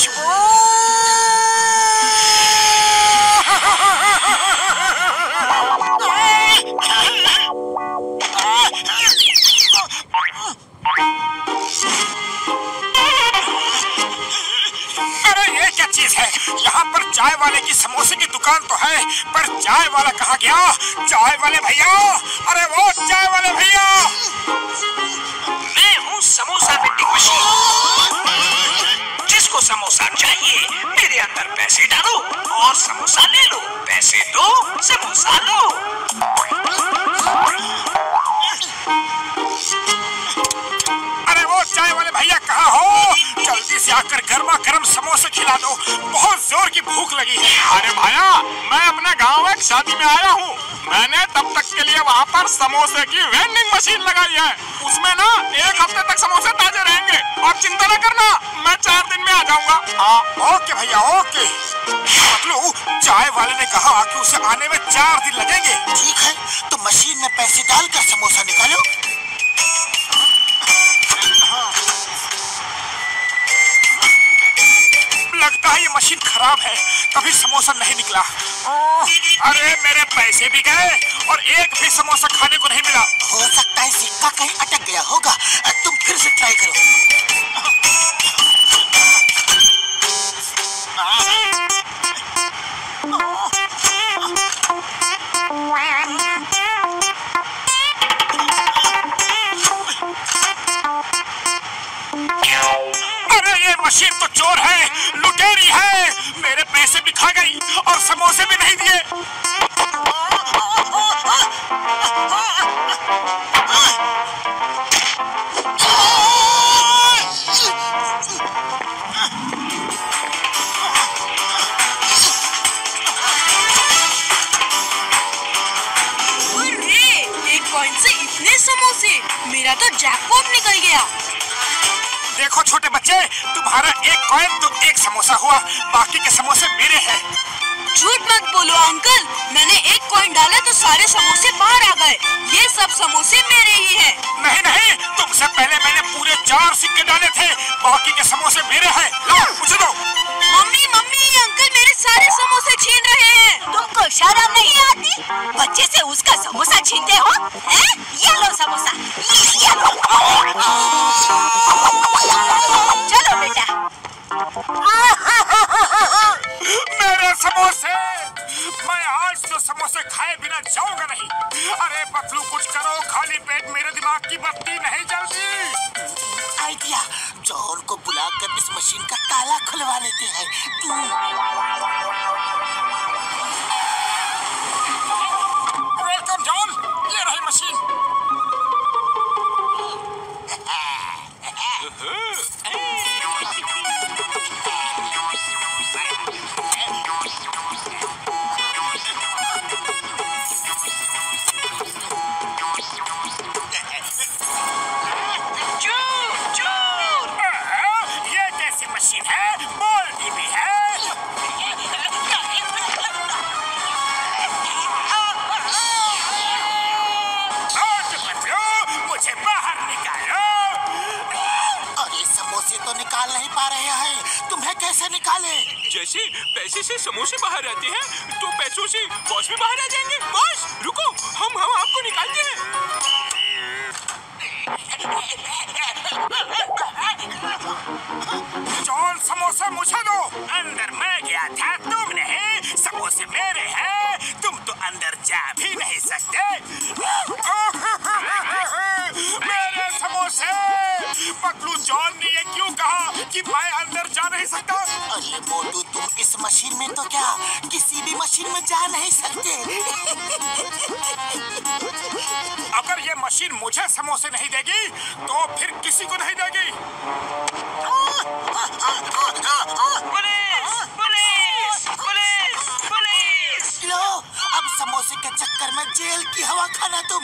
खुशबू अरे, ये क्या चीज़ है? यहाँ पर चाय वाले की समोसे की दुकान तो है, पर चाय वाला कहा गया? चाय वाले भैया! अरे वो! समोसा चाहिए। मेरे अंदर पैसे डालो और समोसा ले लो। पैसे दो, समोसा लो अरे वो चाय वाले भैया कहा हो? जल्दी से आकर गर्मा गर्म समोसे खिला दो। बहुत ज़ोर की भूख लगी है। अरे भाया, मैं अपने गाँव में शादी में आया हूँ। मैंने तब तक के लिए वहाँ पर समोसे की वेंडिंग मशीन लगाई है। उसमें ना एक हफ़्ते तक समोसे ताजे रहेंगे। और चिंता न करना मैं चार दिन में आ जाऊँगा। हाँ ओके भैया ओके। पतलू चाय वाले ने कहा कि उसे आने में चार दिन लगेंगे। ठीक है तो मशीन में पैसे डालकर समोसा निकालो। लगता है ये मशीन खराब है कभी समोसा नहीं निकला। अरे मेरे पैसे भी गए और एक भी समोसा खाने को नहीं मिला। हो सकता है सिक्का कहीं अटक गया होगा तुम फिर से ट्राई करो। मशीन तो चोर है, लुटेरी है। मेरे पैसे भी खा गई और समोसे भी नहीं दिए। इतने समोसे, मेरा तो जैकपॉट निकल गया। देखो छोटे बच्चे तुम्हारा एक कॉइन तो एक समोसा हुआ बाकी के समोसे मेरे हैं। झूठ मत बोलो अंकल मैंने एक कॉइन डाला तो सारे समोसे बाहर आ गए। ये सब समोसे मेरे ही हैं। नहीं नहीं तुमसे पहले मैंने पूरे चार सिक्के डाले थे बाकी के समोसे मेरे हैं। लो मुझे दो। तो खाए बिना जाऊँगा नहीं। अरे पतलू, कुछ करो। खाली पेट मेरे दिमाग की बत्ती नहीं जलती। आइडिया, जौहर को बुलाकर इस मशीन का ताला खुलवा लेते हैं। निकाल नहीं पा रहे हैं। तुम्हें कैसे निकाले? जैसे पैसे से समोसे बाहर आते हैं तो पैसों से बॉस भी बाहर आ जाएँगे। बॉस रुको हम हम आपको निकालते हैं। जॉन समोसा मुझे दो। अंदर मैं गया था तुम नहीं समोसे मेरे हैं। तुम तो अंदर जा भी नहीं सकते। मेरे समोसे पतलू जॉन ने ये क्यों कि मैं अंदर जा नहीं सकता। अरे मोटू तुम इस मशीन में तो क्या किसी भी मशीन में जा नहीं सकते? अगर ये मशीन मुझे समोसे नहीं देगी तो फिर किसी को नहीं देगी। Police police police police. लो अब समोसे के चक्कर में जेल की हवा खाना पुलिस